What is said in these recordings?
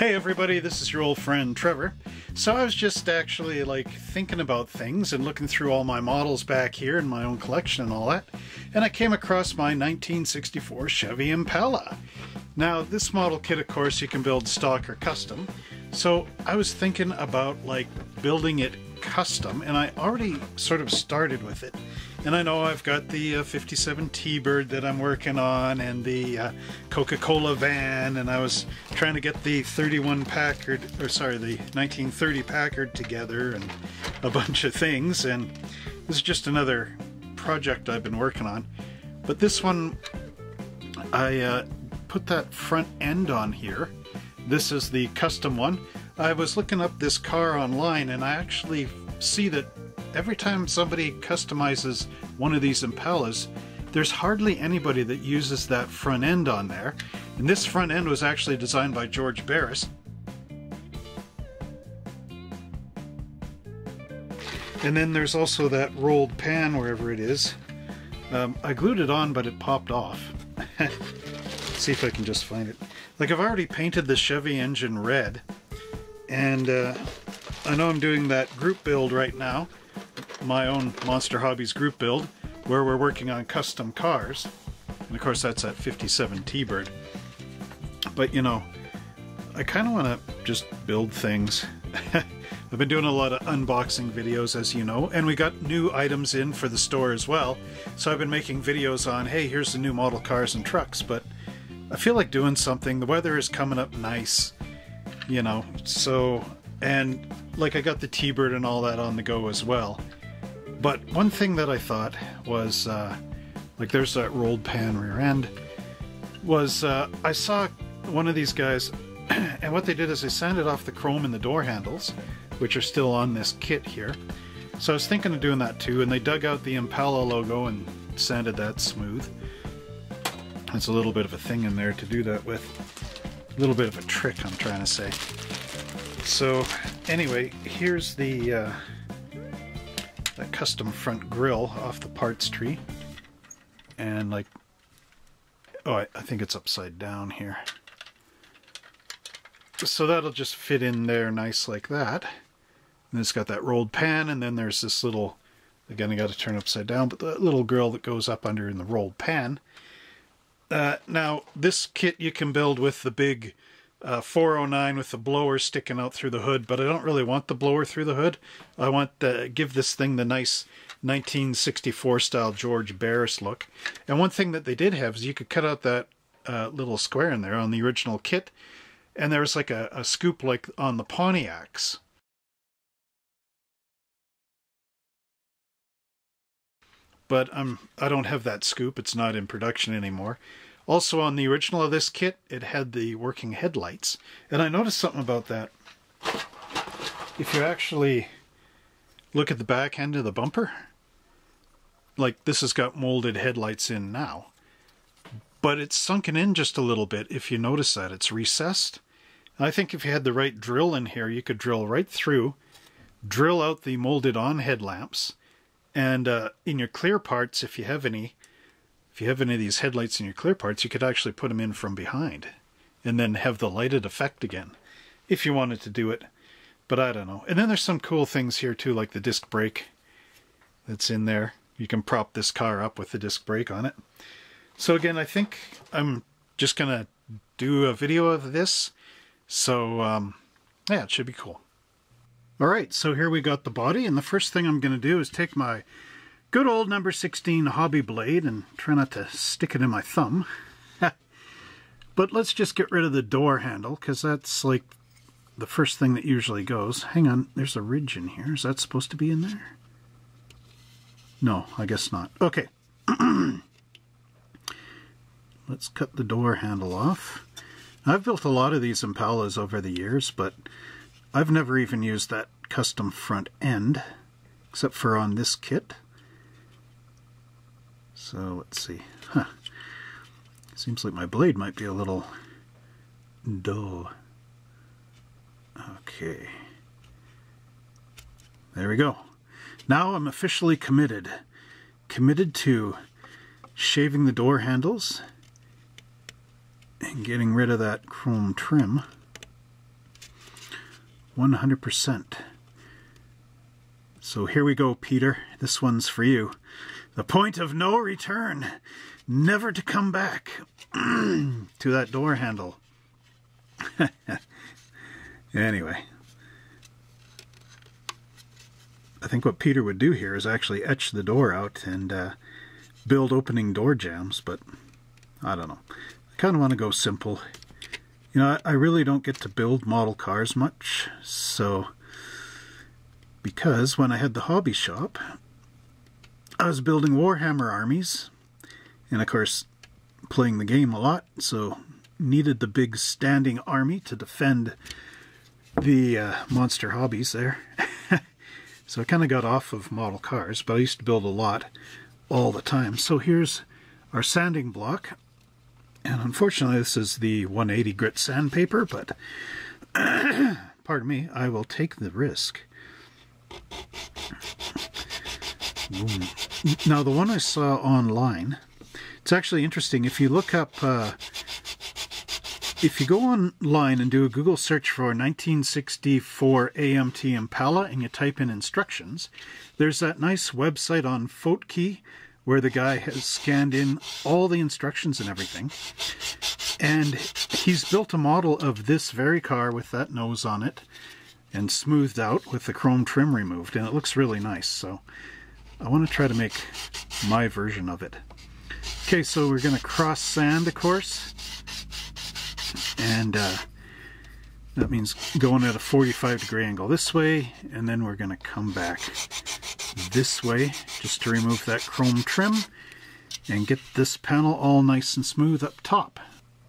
Hey everybody, this is your old friend Trevor. So I was just actually like thinking about things and looking through all my models back here in my own collection and all that, and I came across my 1964 Chevy Impala. Now this model kit of course you can build stock or custom, so I was thinking about like building it custom and I already sort of started with it. And I know I've got the uh, 57 T-Bird that I'm working on and the uh, Coca-Cola van and I was trying to get the 31 Packard, or sorry, the 1930 Packard together and a bunch of things and this is just another project I've been working on. But this one, I uh, put that front end on here. This is the custom one. I was looking up this car online and I actually see that every time somebody customizes one of these Impalas, there's hardly anybody that uses that front end on there. And this front end was actually designed by George Barris. And then there's also that rolled pan wherever it is. Um, I glued it on, but it popped off. see if I can just find it. Like I've already painted the Chevy engine red, and uh, I know I'm doing that group build right now, my own Monster Hobbies group build, where we're working on custom cars. And of course that's that 57 T-Bird. But you know, I kind of want to just build things. I've been doing a lot of unboxing videos, as you know, and we got new items in for the store as well. So I've been making videos on, hey, here's the new model cars and trucks, but I feel like doing something. The weather is coming up nice, you know, so, and like I got the T-Bird and all that on the go as well. But one thing that I thought was, uh, like there's that rolled pan rear end, was uh, I saw one of these guys, and what they did is they sanded off the chrome in the door handles, which are still on this kit here. So I was thinking of doing that too, and they dug out the Impala logo and sanded that smooth. It's a little bit of a thing in there to do that with. A little bit of a trick, I'm trying to say. So, anyway, here's the uh, custom front grill off the parts tree. And like, oh, I, I think it's upside down here. So that'll just fit in there nice like that. And it's got that rolled pan, and then there's this little, again, I got to turn upside down, but the little grill that goes up under in the rolled pan. Uh, now, this kit you can build with the big uh, 409 with the blower sticking out through the hood, but I don't really want the blower through the hood. I want to give this thing the nice 1964 style George Barris look. And one thing that they did have is you could cut out that uh, little square in there on the original kit, and there was like a, a scoop like on the Pontiacs. But I'm I don't have that scoop. It's not in production anymore. Also on the original of this kit, it had the working headlights. And I noticed something about that. If you actually look at the back end of the bumper, like this has got molded headlights in now. But it's sunken in just a little bit if you notice that. It's recessed. And I think if you had the right drill in here, you could drill right through, drill out the molded on headlamps, and uh, in your clear parts, if you have any, if you have any of these headlights in your clear parts, you could actually put them in from behind and then have the lighted effect again if you wanted to do it. But I don't know. And then there's some cool things here too, like the disc brake that's in there. You can prop this car up with the disc brake on it. So again, I think I'm just going to do a video of this. So um, yeah, it should be cool. All right, so here we got the body, and the first thing I'm going to do is take my good old number 16 hobby blade and try not to stick it in my thumb. but let's just get rid of the door handle, because that's like the first thing that usually goes. Hang on, there's a ridge in here. Is that supposed to be in there? No, I guess not. Okay. let's cut the door handle off. I've built a lot of these Impalas over the years, but I've never even used that custom front end, except for on this kit. So let's see. Huh. Seems like my blade might be a little dull. Okay. There we go. Now I'm officially committed. Committed to shaving the door handles and getting rid of that chrome trim. 100%. So here we go, Peter. This one's for you. The point of no return. Never to come back to that door handle. anyway. I think what Peter would do here is actually etch the door out and uh, build opening door jambs, but I don't know. I kind of want to go simple. You know, I really don't get to build model cars much, so because when I had the hobby shop, I was building Warhammer armies, and of course, playing the game a lot, so needed the big standing army to defend the uh, monster hobbies there. so I kind of got off of model cars, but I used to build a lot all the time. So here's our sanding block. And unfortunately, this is the 180 grit sandpaper, but pardon me, I will take the risk. Now, the one I saw online, it's actually interesting. If you look up, uh, if you go online and do a Google search for 1964 AMT Impala and you type in instructions, there's that nice website on Fotki where the guy has scanned in all the instructions and everything. And he's built a model of this very car with that nose on it and smoothed out with the chrome trim removed. And it looks really nice. So I want to try to make my version of it. Okay, so we're going to cross sand, of course. And uh, that means going at a 45 degree angle this way, and then we're going to come back this way just to remove that chrome trim and get this panel all nice and smooth up top.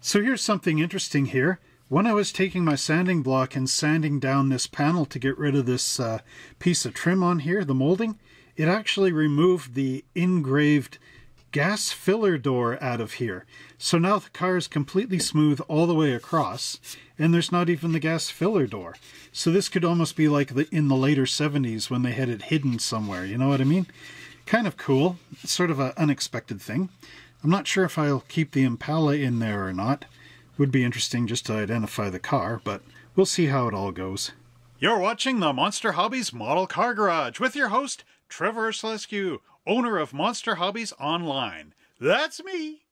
So here's something interesting here. When I was taking my sanding block and sanding down this panel to get rid of this uh, piece of trim on here, the molding, it actually removed the engraved gas filler door out of here. So now the car is completely smooth all the way across, and there's not even the gas filler door. So this could almost be like the, in the later 70s when they had it hidden somewhere, you know what I mean? Kind of cool. Sort of an unexpected thing. I'm not sure if I'll keep the Impala in there or not. Would be interesting just to identify the car, but we'll see how it all goes. You're watching the Monster Hobbies Model Car Garage with your host, Trevor Slescu, owner of Monster Hobbies Online. That's me!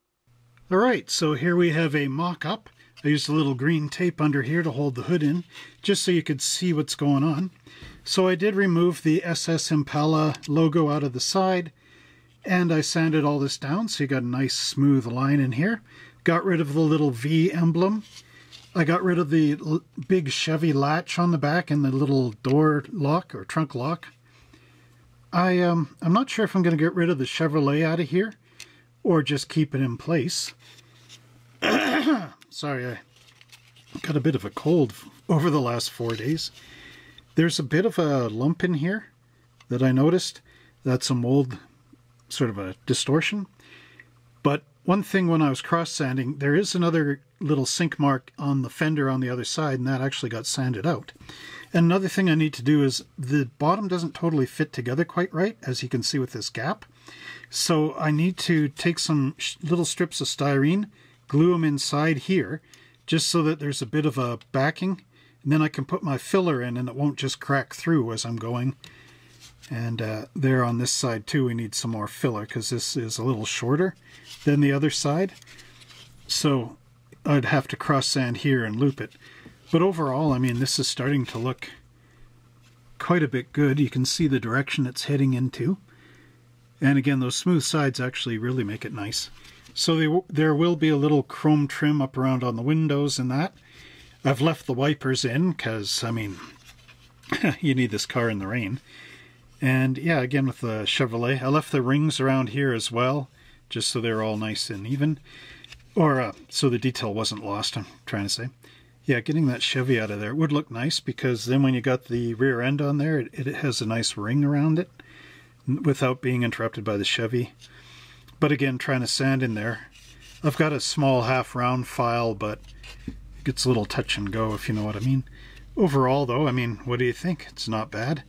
Alright, so here we have a mock-up. I used a little green tape under here to hold the hood in, just so you could see what's going on. So I did remove the SS Impala logo out of the side, and I sanded all this down so you got a nice smooth line in here. Got rid of the little V emblem. I got rid of the big Chevy latch on the back and the little door lock or trunk lock. I, um, I'm not sure if I'm going to get rid of the Chevrolet out of here or just keep it in place. Sorry, I got a bit of a cold over the last four days. There's a bit of a lump in here that I noticed. That's a mold, sort of a distortion. But one thing when I was cross sanding, there is another little sink mark on the fender on the other side, and that actually got sanded out. And another thing I need to do is the bottom doesn't totally fit together quite right, as you can see with this gap. So I need to take some little strips of styrene, glue them inside here, just so that there's a bit of a backing. And then I can put my filler in and it won't just crack through as I'm going. And uh, there on this side too, we need some more filler because this is a little shorter than the other side. So I'd have to cross sand here and loop it. But overall, I mean, this is starting to look quite a bit good. You can see the direction it's heading into. And again, those smooth sides actually really make it nice. So they, there will be a little chrome trim up around on the windows and that. I've left the wipers in because, I mean, you need this car in the rain. And yeah, again with the Chevrolet, I left the rings around here as well, just so they're all nice and even. Or uh, so the detail wasn't lost, I'm trying to say. Yeah, getting that Chevy out of there would look nice because then when you got the rear end on there, it, it has a nice ring around it without being interrupted by the Chevy. But again, trying to sand in there. I've got a small half round file, but it gets a little touch and go, if you know what I mean. Overall, though, I mean, what do you think? It's not bad.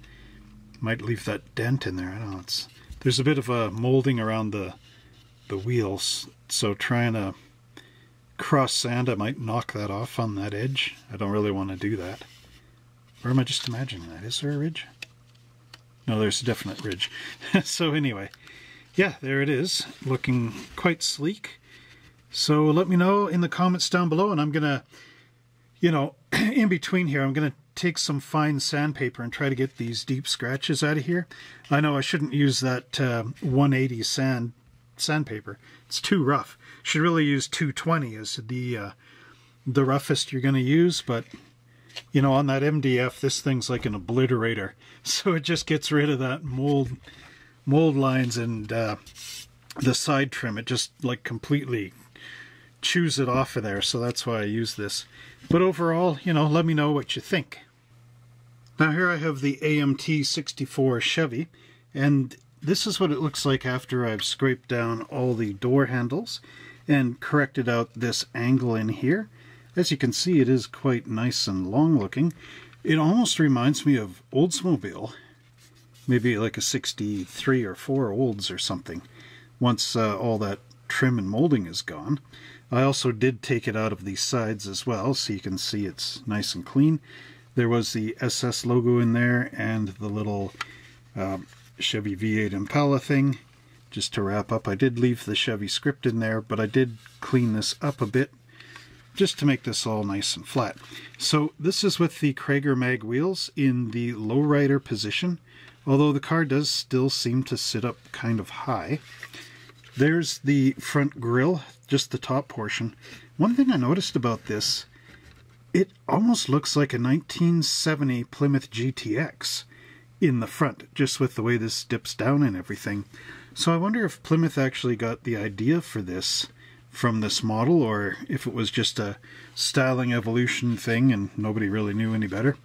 Might leave that dent in there. I don't know. It's there's a bit of a molding around the the wheels, so trying to cross sand, I might knock that off on that edge. I don't really want to do that. Or am I just imagining that? Is there a ridge? No, there's a definite ridge. so anyway, yeah, there it is, looking quite sleek. So let me know in the comments down below, and I'm going to, you know, in between here, I'm going to take some fine sandpaper and try to get these deep scratches out of here. I know I shouldn't use that uh, 180 sand sandpaper. It's too rough. Should really use 220 as the uh, the roughest you're going to use, but you know, on that MDF, this thing's like an obliterator. So it just gets rid of that mold mold lines and uh, the side trim. It just like completely chews it off of there. So that's why I use this. But overall, you know, let me know what you think. Now here I have the AMT 64 Chevy, and this is what it looks like after I've scraped down all the door handles and corrected out this angle in here. As you can see, it is quite nice and long looking. It almost reminds me of Oldsmobile, maybe like a 63 or 4 Olds or something, once uh, all that trim and molding is gone. I also did take it out of these sides as well, so you can see it's nice and clean. There was the SS logo in there and the little uh, Chevy V8 Impala thing. Just to wrap up, I did leave the Chevy script in there, but I did clean this up a bit just to make this all nice and flat. So this is with the Cragar mag wheels in the lowrider position, although the car does still seem to sit up kind of high. There's the front grille, just the top portion. One thing I noticed about this, it almost looks like a 1970 Plymouth GTX in the front, just with the way this dips down and everything. So I wonder if Plymouth actually got the idea for this from this model or if it was just a styling evolution thing and nobody really knew any better.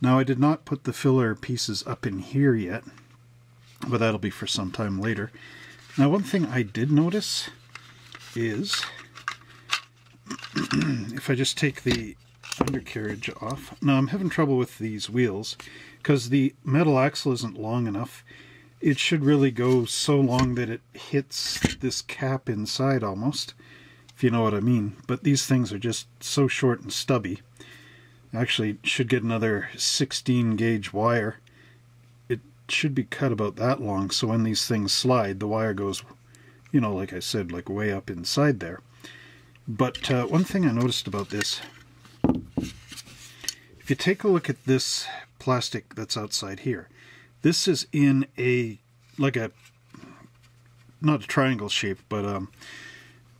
Now I did not put the filler pieces up in here yet, but that'll be for some time later. Now one thing I did notice is if I just take the undercarriage off. Now I'm having trouble with these wheels because the metal axle isn't long enough it should really go so long that it hits this cap inside almost, if you know what I mean. But these things are just so short and stubby. Actually, should get another 16 gauge wire. It should be cut about that long, so when these things slide, the wire goes, you know, like I said, like way up inside there. But uh, one thing I noticed about this, if you take a look at this plastic that's outside here, this is in a, like a, not a triangle shape, but um,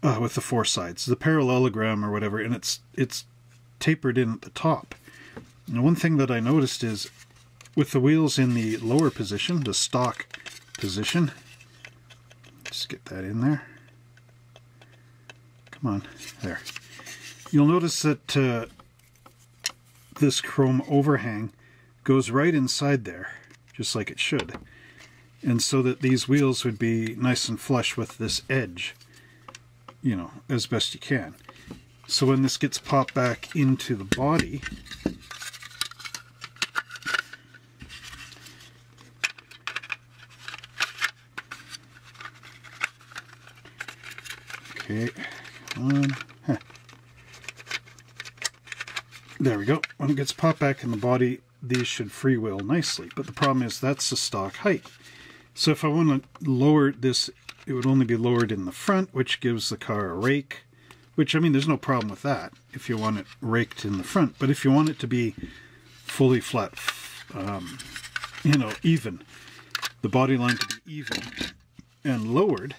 uh, with the four sides, the parallelogram or whatever, and it's it's tapered in at the top. And one thing that I noticed is with the wheels in the lower position, the stock position, just get that in there. Come on, there. You'll notice that uh, this chrome overhang goes right inside there just like it should. And so that these wheels would be nice and flush with this edge, you know, as best you can. So when this gets popped back into the body, Okay, come on. Huh. There we go. When it gets popped back in the body, these should freewheel nicely. But the problem is that's the stock height. So if I want to lower this, it would only be lowered in the front, which gives the car a rake. Which, I mean, there's no problem with that if you want it raked in the front. But if you want it to be fully flat, um, you know, even, the body line to be even and lowered,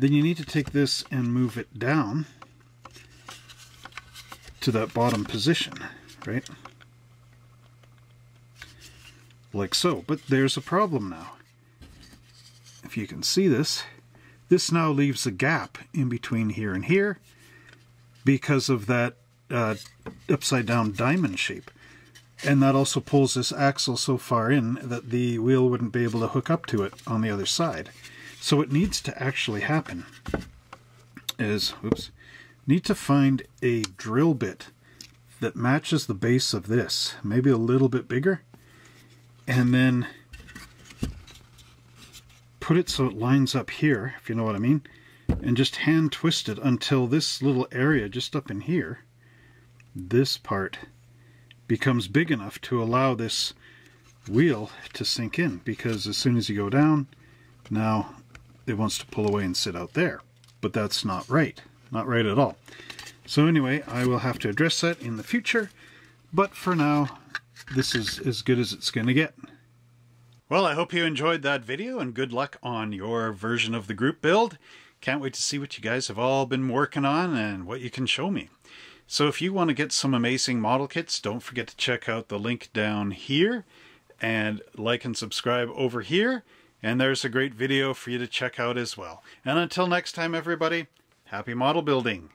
then you need to take this and move it down to that bottom position, right? like so. But there's a problem now. If you can see this, this now leaves a gap in between here and here because of that uh, upside down diamond shape. And that also pulls this axle so far in that the wheel wouldn't be able to hook up to it on the other side. So what needs to actually happen is, oops, need to find a drill bit that matches the base of this, maybe a little bit bigger, and then put it so it lines up here, if you know what I mean, and just hand twist it until this little area just up in here, this part becomes big enough to allow this wheel to sink in because as soon as you go down, now it wants to pull away and sit out there. But that's not right. Not right at all. So anyway, I will have to address that in the future. But for now, this is as good as it's going to get. Well, I hope you enjoyed that video and good luck on your version of the group build. Can't wait to see what you guys have all been working on and what you can show me. So if you want to get some amazing model kits, don't forget to check out the link down here and like and subscribe over here. And there's a great video for you to check out as well. And until next time, everybody, happy model building.